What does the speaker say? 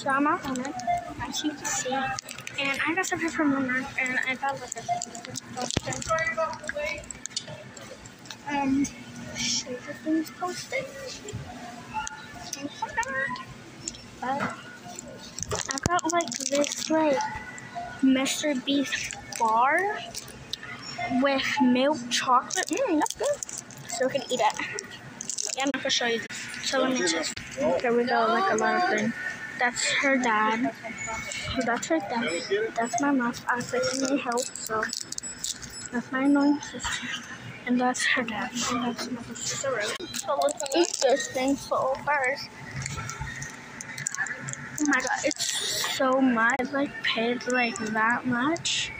So I'm out on it, as you can see. And I got something from Walmart, and I thought was this. You the things posted. But I got like this like Mr. Beast bar with milk chocolate. Mmm, that's good. So we can eat it. Yeah, I'm gonna show you this. So let me just. There we go, like a lot of things. That's her dad. That's her dad. That's my mom. I freaking need help, so that's my annoying sister. And that's her dad. And that's my sister. So let's eat this thing first. Oh my god, it's so much. I like paid like that much.